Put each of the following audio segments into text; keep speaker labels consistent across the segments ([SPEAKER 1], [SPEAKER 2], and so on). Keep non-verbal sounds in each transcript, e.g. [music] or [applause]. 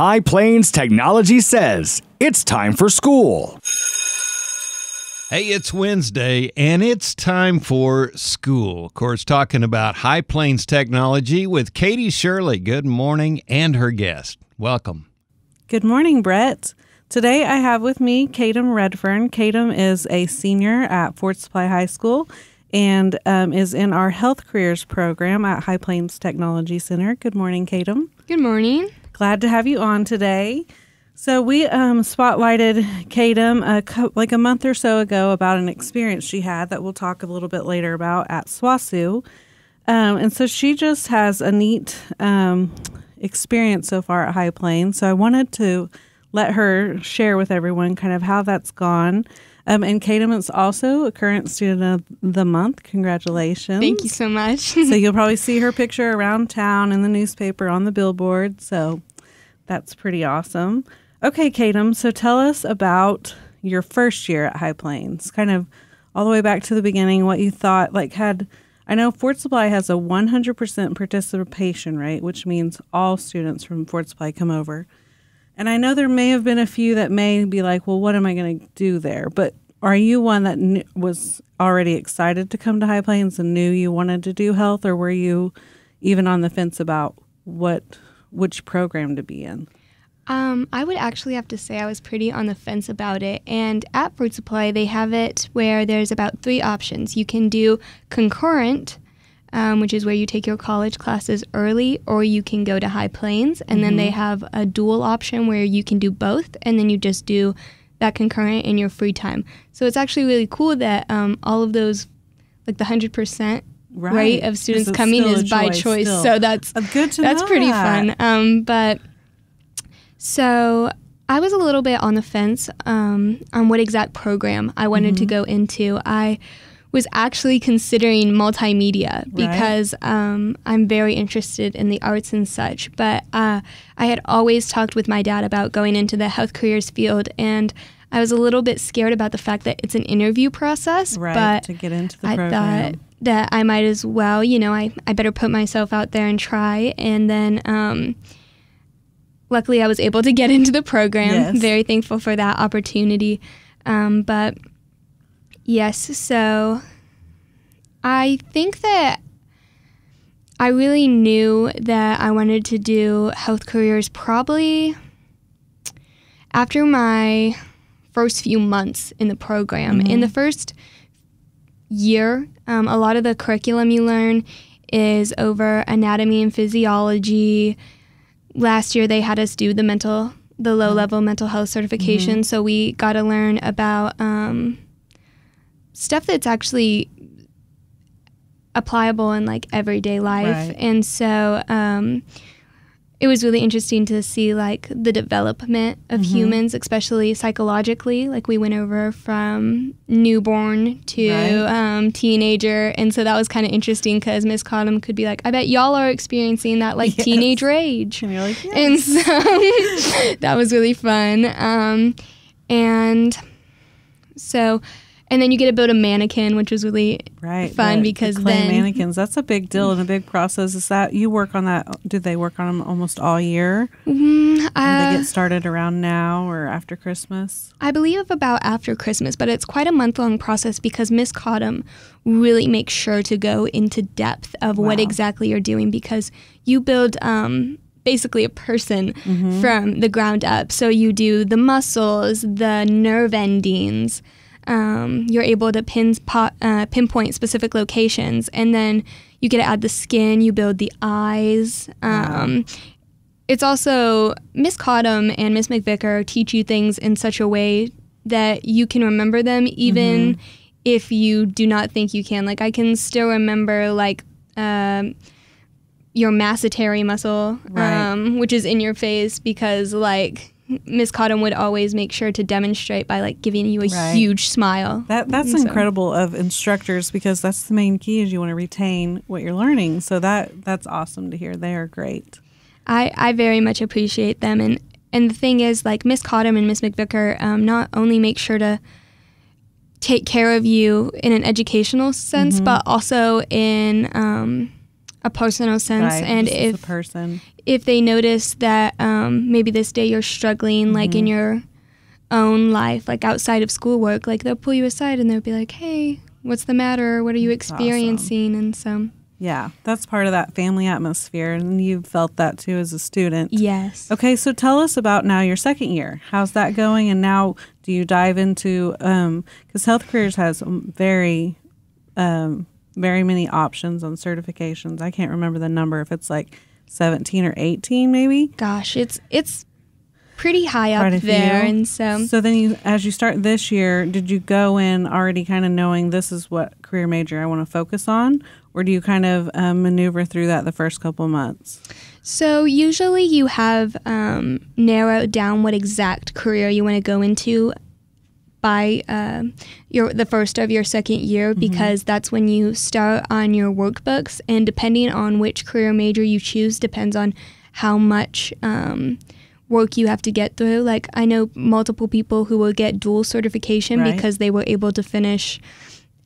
[SPEAKER 1] High Plains Technology says it's time for school.
[SPEAKER 2] Hey, it's Wednesday and it's time for school. Of course, talking about High Plains Technology with Katie Shirley. Good morning and her guest. Welcome.
[SPEAKER 3] Good morning, Brett. Today I have with me Katum Redfearn. Katum is a senior at Fort Supply High School and um, is in our Health Careers program at High Plains Technology Center. Good morning, Katum.
[SPEAKER 4] Good morning.
[SPEAKER 3] Glad to have you on today. So we um, spotlighted Katum a co- like a month or so ago about an experience she had that we'll talk a little bit later about at SWOSU. Um, and so she just has a neat um, experience so far at High Plains. So I wanted to let her share with everyone kind of how that's gone. Um, and Katum is also a current student of the month. Congratulations.
[SPEAKER 4] Thank you so much.
[SPEAKER 3] so [laughs] you'll probably see her picture around town in the newspaper on the billboard. So that's pretty awesome. Okay, Katum, so tell us about your first year at High Plains, kind of all the way back to the beginning, what you thought, like, had. I know Fort Supply has a 100% participation rate, which means all students from Fort Supply come over. And I know there may have been a few that may be like, well, what am I going to do there? But are you one that kn- was already excited to come to High Plains and knew you wanted to do health, or were you even on the fence about what which program to be in?
[SPEAKER 4] Um, I would actually have to say I was pretty on the fence about it. And at Fort Supply, they have it where there's about three options. You can do concurrent, um, which is where you take your college classes early, or you can go to High Plains. And mm-hmm. then they have a dual option where you can do both, and then you just do that concurrent in your free time. So it's actually really cool that um, all of those, like the 100%. Right. rate of students coming is by choice, so that's
[SPEAKER 3] good to
[SPEAKER 4] that's pretty
[SPEAKER 3] that.
[SPEAKER 4] fun. Um, but so I was a little bit on the fence um, on what exact program I wanted mm-hmm. to go into. I was actually considering multimedia because right. um, I'm very interested in the arts and such. But uh, I had always talked with my dad about going into the health careers field, and I was a little bit scared about the fact that it's an interview process.
[SPEAKER 3] Right,
[SPEAKER 4] but
[SPEAKER 3] to get into the
[SPEAKER 4] I
[SPEAKER 3] program.
[SPEAKER 4] thought that I might as well, you know, I, I better put myself out there and try. And then um, luckily I was able to get into the program.
[SPEAKER 3] Yes.
[SPEAKER 4] Very thankful for that opportunity. Um, but yes, so I think that I really knew that I wanted to do health careers probably after my first few months in the program. Mm-hmm. In the first year, um, a lot of the curriculum you learn is over anatomy and physiology last year they had us do the mental the low level mental health certification mm-hmm. so we got to learn about um, stuff that's actually applicable in like everyday life
[SPEAKER 3] right.
[SPEAKER 4] and so um, it was really interesting to see like the development of mm-hmm. humans, especially psychologically. Like we went over from newborn to right. um, teenager, and so that was kind of interesting because Miss Cottom could be like, "I bet y'all are experiencing that like [laughs]
[SPEAKER 3] yes.
[SPEAKER 4] teenage rage,"
[SPEAKER 3] and you're like, yes.
[SPEAKER 4] and so [laughs] that was really fun. Um, and so and then you get to build a mannequin, which was really
[SPEAKER 3] right,
[SPEAKER 4] fun because
[SPEAKER 3] the
[SPEAKER 4] then
[SPEAKER 3] mannequins. That's a big deal and a big process. Is that you work on that? Do they work on them almost all year?
[SPEAKER 4] Mm, uh,
[SPEAKER 3] they get started around now or after Christmas?
[SPEAKER 4] I believe about after Christmas, but it's quite a month long process because Miss Cottom really makes sure to go into depth of wow. what exactly you're doing because you build. Um, basically a person mm-hmm. from the ground up. So you do the muscles, the nerve endings, um, you're able to pin, uh, pinpoint specific locations, and then you get to add the skin. You build the eyes. Um, wow. It's also Miss Cottom and Miss McVicker teach you things in such a way that you can remember them, even mm-hmm. if you do not think you can. Like I can still remember like. Um, your masseter muscle,
[SPEAKER 3] right.
[SPEAKER 4] um, which is in your face because like Miss Cottom would always make sure to demonstrate by like giving you a
[SPEAKER 3] right.
[SPEAKER 4] huge smile.
[SPEAKER 3] That that's
[SPEAKER 4] so.
[SPEAKER 3] incredible of instructors because that's the main key is you want to retain what you're learning. So that that's awesome to hear. They are great.
[SPEAKER 4] I I very much appreciate them and and the thing is like Miss Cottom and Miss McVicker um, not only make sure to take care of you in an educational sense, mm-hmm. but also in um, a personal sense,
[SPEAKER 3] right?
[SPEAKER 4] and
[SPEAKER 3] just
[SPEAKER 4] if
[SPEAKER 3] a person,
[SPEAKER 4] if they notice that um, maybe this day you're struggling, like
[SPEAKER 3] Mm-hmm.
[SPEAKER 4] in your own life, like outside of schoolwork, like they'll pull you aside and they'll be like, "Hey, what's the matter? What are you
[SPEAKER 3] That's awesome.
[SPEAKER 4] experiencing?" And so,
[SPEAKER 3] yeah, that's part of that family atmosphere, and you felt that too as a student.
[SPEAKER 4] yes.
[SPEAKER 3] Okay, so tell us about now your second year. How's that going? And now, do you dive into because Health Careers has um, very, um, very many options on certifications. I can't remember the number if it's like seventeen or eighteen, maybe.
[SPEAKER 4] Gosh, it's it's pretty high up there, and so
[SPEAKER 3] So then, you as you start this year, did you go in already kind of knowing this is what career major I want to focus on, or do you kind of um, maneuver through that the first couple months?
[SPEAKER 4] So usually you have um, narrowed down what exact career you want to go into by uh, your the first of your second year because that's when you start on your workbooks and depending on which career major you choose depends on how much um, work you have to get through. Like I know multiple people who will get dual certification
[SPEAKER 3] Right.
[SPEAKER 4] because they were able to finish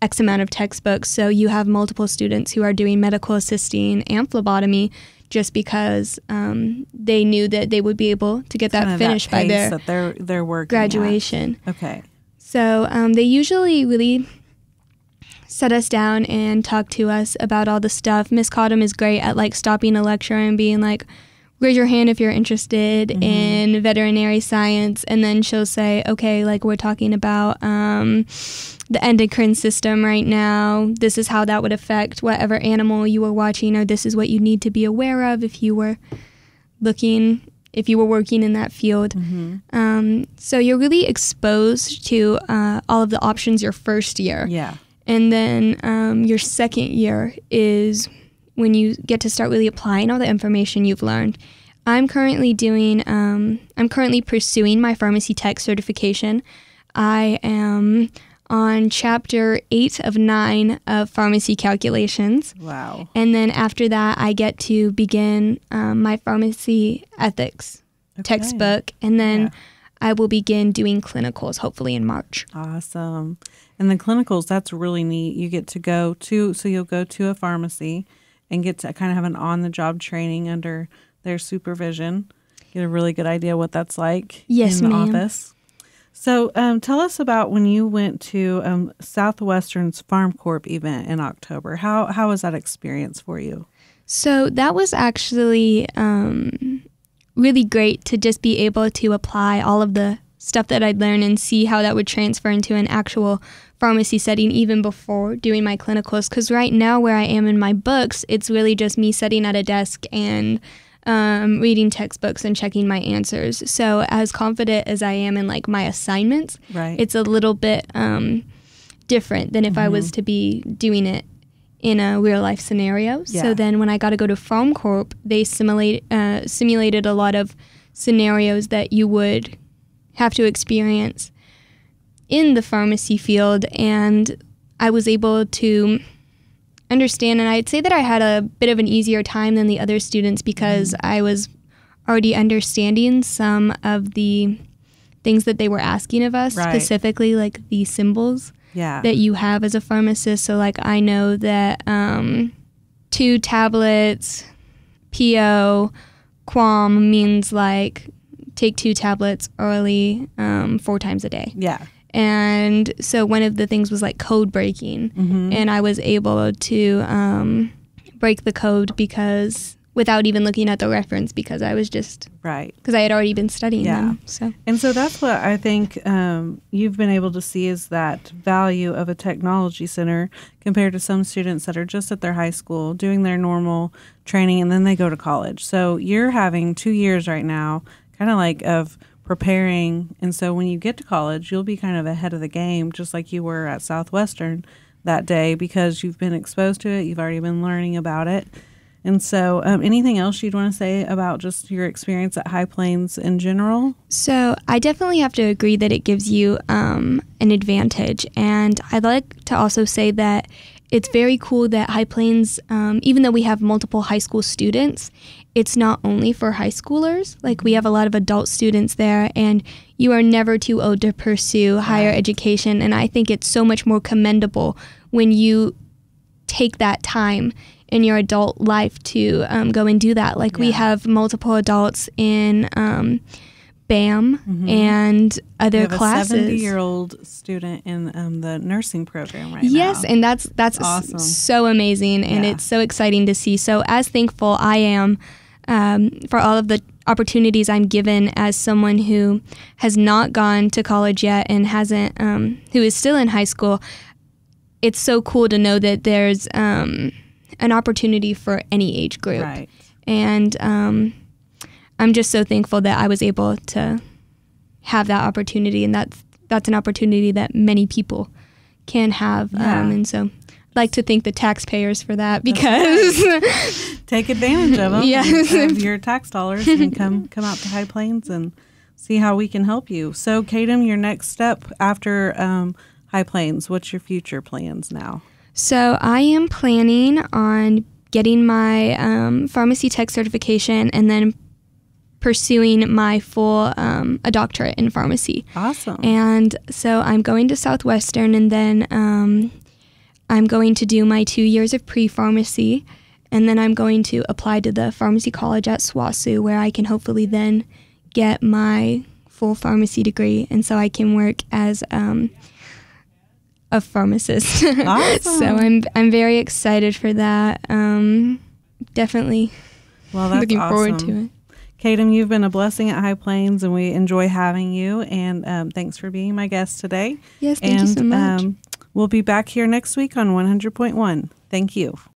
[SPEAKER 4] X amount of textbooks. So you have multiple students who are doing medical assisting and phlebotomy just because um, they knew that they would be able to get that finished by
[SPEAKER 3] pace
[SPEAKER 4] their
[SPEAKER 3] that they're they're working at.
[SPEAKER 4] graduation.
[SPEAKER 3] Okay.
[SPEAKER 4] So um, they usually really set us down and talk to us about all the stuff. Miss Cottom is great at like stopping a lecture and being like, raise your hand if you're interested
[SPEAKER 3] Mm-hmm.
[SPEAKER 4] in veterinary science. And then she'll say, okay, like we're talking about um, the endocrine system right now. This is how that would affect whatever animal you were watching, or this is what you need to be aware of if you were looking if you were working in that field.
[SPEAKER 3] Mm-hmm.
[SPEAKER 4] Um, so you're really exposed to uh, all of the options your first year.
[SPEAKER 3] Yeah.
[SPEAKER 4] And then um, your second year is when you get to start really applying all the information you've learned. I'm currently doing, um, I'm currently pursuing my pharmacy tech certification. I am on chapter eight of nine of pharmacy calculations.
[SPEAKER 3] Wow.
[SPEAKER 4] And then after that, I get to begin um, my pharmacy ethics
[SPEAKER 3] Okay.
[SPEAKER 4] textbook. And then
[SPEAKER 3] Yeah.
[SPEAKER 4] I will begin doing clinicals hopefully in March.
[SPEAKER 3] Awesome. And the clinicals, that's really neat. You get to go to, so you'll go to a pharmacy and get to kind of have an on the job training under their supervision. Get a really good idea what that's like
[SPEAKER 4] Yes,
[SPEAKER 3] in the
[SPEAKER 4] ma'am.
[SPEAKER 3] office. So um, tell us about when you went to um, Southwestern's Farm Corp event in October. How, how was that experience for you?
[SPEAKER 4] So that was actually um, really great to just be able to apply all of the stuff that I'd learned and see how that would transfer into an actual pharmacy setting even before doing my clinicals. Because right now, where I am in my books, it's really just me sitting at a desk and um, reading textbooks and checking my answers. So as confident as I am in like my assignments,
[SPEAKER 3] Right.
[SPEAKER 4] it's a little bit um, different than if I was to be doing it in a real life scenario.
[SPEAKER 3] Yeah.
[SPEAKER 4] So then when I got to go to Farm Corp, they simulate uh, simulated a lot of scenarios that you would have to experience in the pharmacy field, and I was able to understand. And I'd say that I had a bit of an easier time than the other students because I was already understanding some of the things that they were asking of us,
[SPEAKER 3] Right.
[SPEAKER 4] specifically like the symbols
[SPEAKER 3] yeah.
[SPEAKER 4] that you have as a pharmacist. So, like, I know that um, two tablets, PO, quam means like take two tablets orally um, four times a day.
[SPEAKER 3] yeah.
[SPEAKER 4] And so, one of the things was like code breaking.
[SPEAKER 3] Mm-hmm.
[SPEAKER 4] And I was able to um, break the code because without even looking at the reference because I was just
[SPEAKER 3] Right.
[SPEAKER 4] because I had already been studying
[SPEAKER 3] Yeah.
[SPEAKER 4] them. So
[SPEAKER 3] And so that's what I think um, you've been able to see is that value of a technology center compared to some students that are just at their high school doing their normal training and then they go to college. So you're having two years right now, kind of like of preparing. And so when you get to college, you'll be kind of ahead of the game, just like you were at Southwestern that day because you've been exposed to it, you've already been learning about it. And so, um, anything else you'd want to say about just your experience at High Plains in general?
[SPEAKER 4] So I definitely have to agree that it gives you um, an advantage, and I'd like to also say that it's very cool that High Plains, um, even though we have multiple high school students, it's not only for high schoolers. Like we have a lot of adult students there, and you are never too old to pursue higher education. And I think it's so much more commendable when you take that time in your adult life to um, go and do that. Like we have multiple adults in um, BAM and other
[SPEAKER 3] Mm-hmm. We have
[SPEAKER 4] classes.
[SPEAKER 3] a 70 year old student in um, the nursing program right
[SPEAKER 4] Yes,
[SPEAKER 3] now.
[SPEAKER 4] and that's that's
[SPEAKER 3] awesome.
[SPEAKER 4] so amazing, and
[SPEAKER 3] Yeah.
[SPEAKER 4] it's so exciting to see. So as thankful I am um, for all of the opportunities I'm given as someone who has not gone to college yet and hasn't, um, who is still in high school. It's so cool to know that there's um, an opportunity for any age group,
[SPEAKER 3] Right.
[SPEAKER 4] and um, I'm just so thankful that I was able to have that opportunity, and that's that's an opportunity that many people can have.
[SPEAKER 3] Yeah.
[SPEAKER 4] Um, and so, like to thank the taxpayers for that because [laughs]
[SPEAKER 3] Take advantage of them.
[SPEAKER 4] Yes.
[SPEAKER 3] Of your tax dollars and come come out to High Plains and see how we can help you. So, Katum, your next step after um, High Plains, what's your future plans now?
[SPEAKER 4] so I am planning on getting my um, pharmacy tech certification and then pursuing my full um, a doctorate in pharmacy.
[SPEAKER 3] Awesome.
[SPEAKER 4] And so I'm going to Southwestern, and then um, I'm going to do my two years of pre pharmacy. And then I'm going to apply to the pharmacy college at SWOSU, where I can hopefully then get my full pharmacy degree. And so I can work as um, a pharmacist. [laughs] so I'm, I'm very excited for that. Um, definitely
[SPEAKER 3] well, that's
[SPEAKER 4] looking forward to it.
[SPEAKER 3] Katum, you've been a blessing at High Plains, and we enjoy having you. And um, thanks for being my guest today.
[SPEAKER 4] Yes, thank
[SPEAKER 3] and
[SPEAKER 4] you so much.
[SPEAKER 3] Um, we'll be back here next week on 100.1. Thank you.